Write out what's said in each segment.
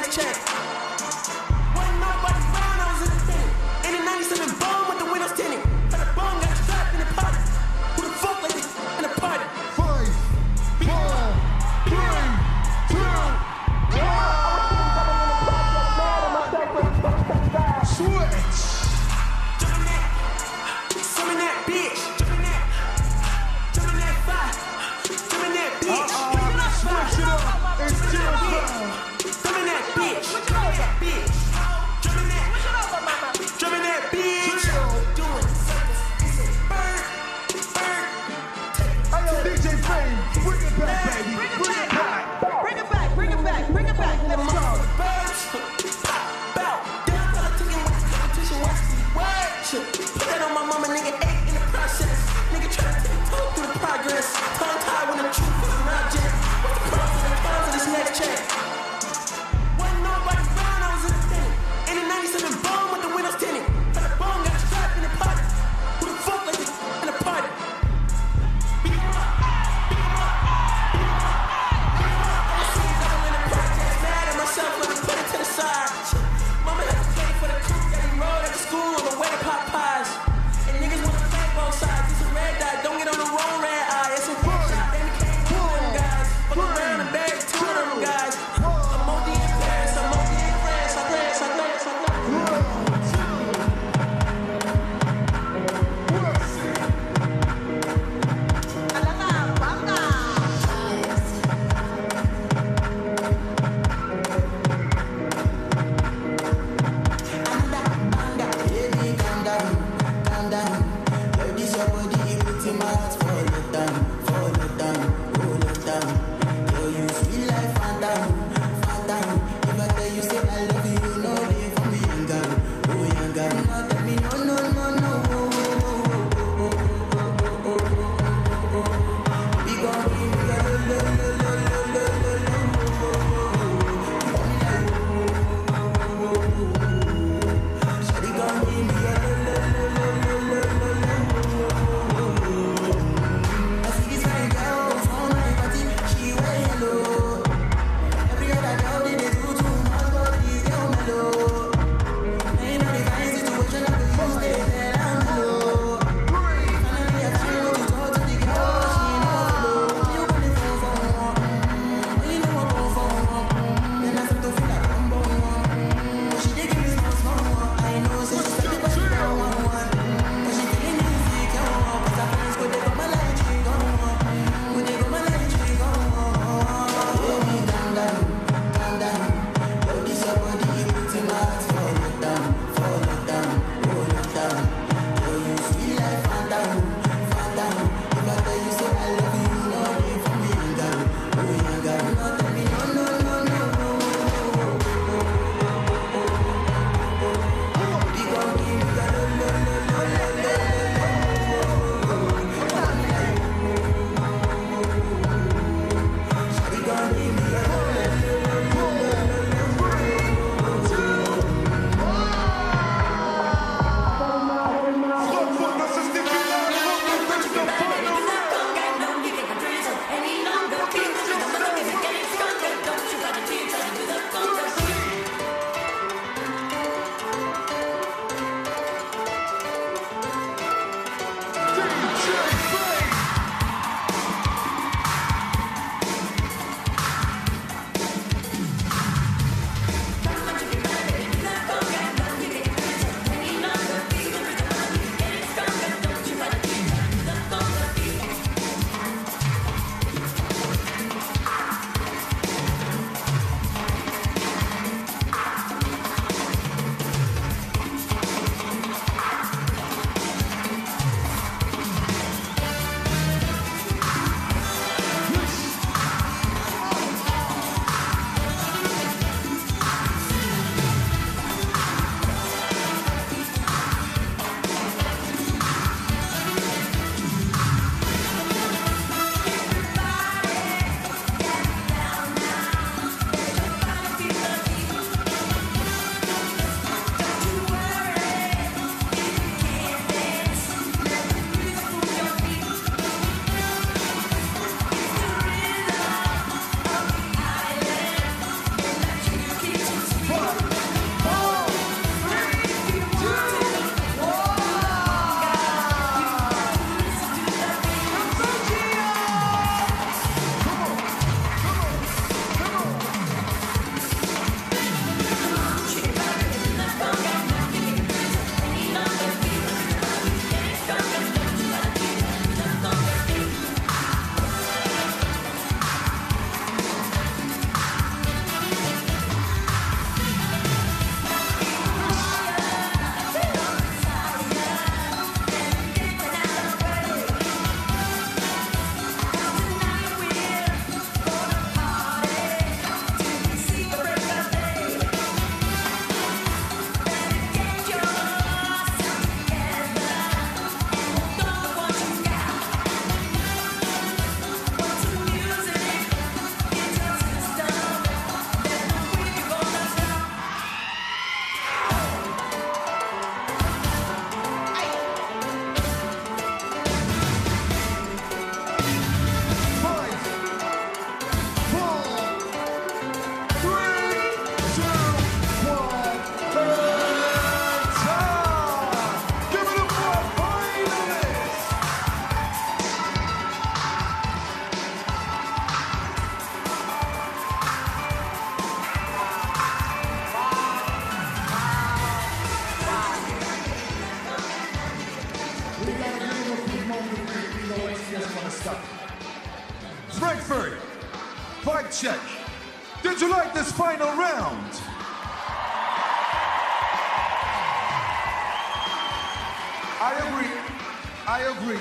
next check. Check. Did you like this final round? I agree. I agree.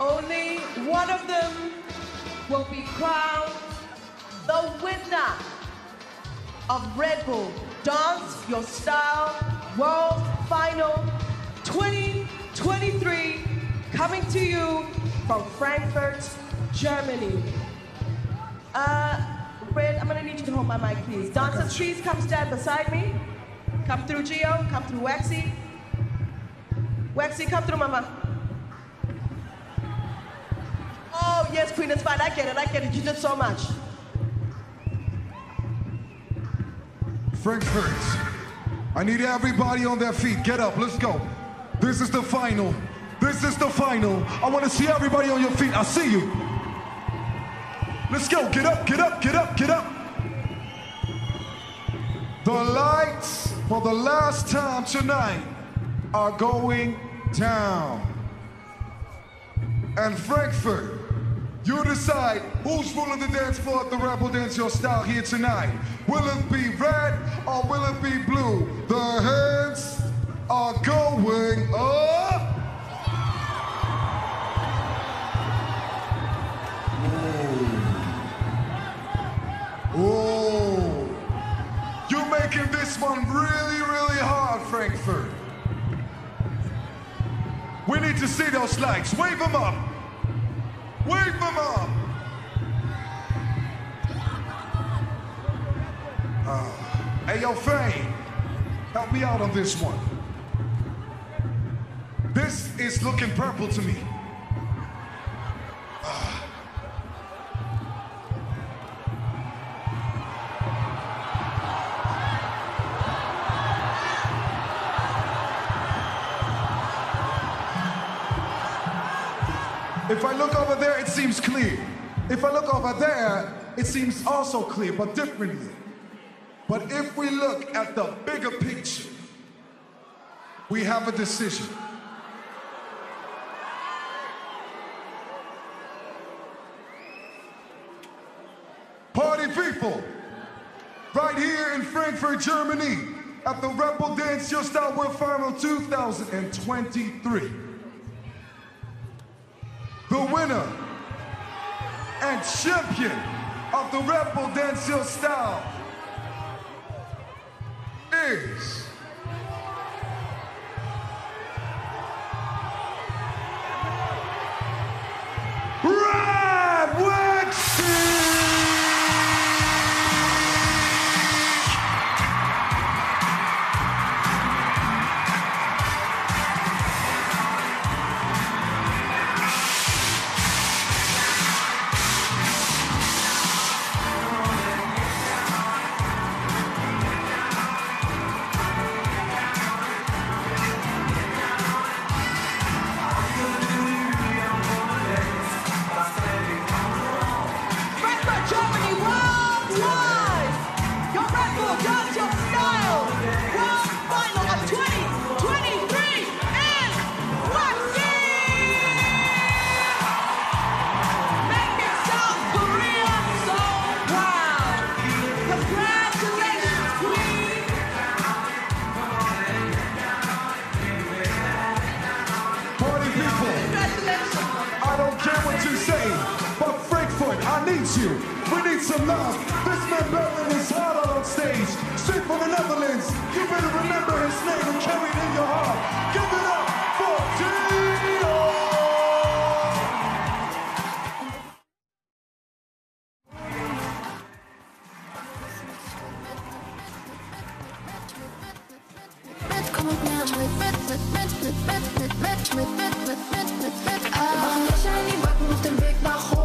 Only one of them will be crowned the winner of Red Bull Dance Your Style World Final 2023 coming to you from Frankfurt, Germany. Uh, Red, I'm gonna need you to hold my mic, please. Dancers, please come stand beside me. Come through, Gio. Come through, Waackxxxy. Waackxxxy, come through, Mama. Oh, yes, Queen, it's fine. I get it. I get it. You did so much. Frankfurt. I need everybody on their feet. Get up. Let's go. This is the final. This is the final. I want to see everybody on your feet. I see you. Let's go. Get up, get up, get up, get up. The lights for the last time tonight are going down. And Frankfurt, you decide who's ruling the dance floor at the Red Bull Dance Your Style here tonight. Will it be red or will it be blue? The hands are going up. One really, really hard, Frankfurt. We need to see those lights. Wave them up. Wave them up. Uh, hey, yo, Fame, help me out on this one. This is looking purple to me. Look over there, it seems clear. If I look over there, it seems also clear, but differently. But if we look at the bigger picture, we have a decision. Party people, right here in Frankfurt, Germany, at the Red Bull Dance Your Style World Final 2023. The winner and champion of the Red Bull Dance Your Style is Frankfurt, you. We need some love. This man Berlin is out on stage. Straight from the Netherlands. You better remember his name and carry it in your heart. Give it up for Tito! Foundation